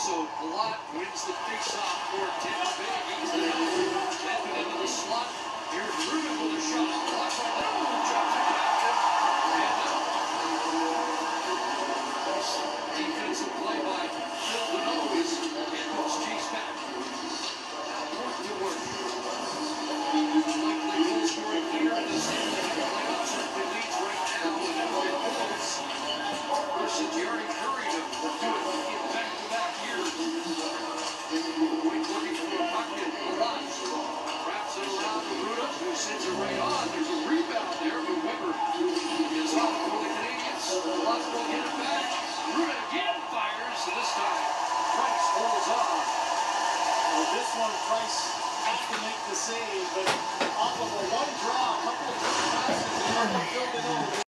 so Block wins the faceoff for Tampa Bay. He's there. Stepping into the slot. Jared Rubin with a shot. Blocked the save, but off of a one draw, a couple of passes, he oh, filled it over.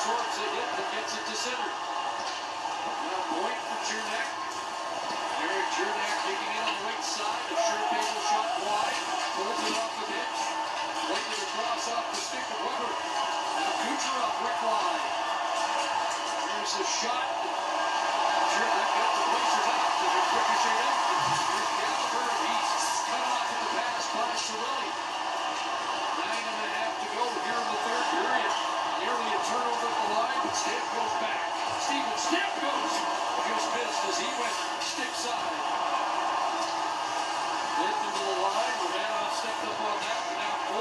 Schwartz it hit, but gets it to center. Now point for Cernak. Erik Cernak kicking in on the right side. A sure table shot wide. Pulls it off the bench. Later the cross off the stick of Weber. Now Kucherov brick line. Here's a shot. Cernak got the Blazers out. Did it ricochet up? Here's Gallagher. He's cut off in the pass by Cirelli.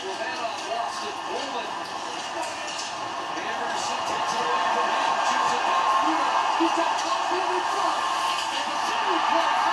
He's got Caufield in front. And the two plays.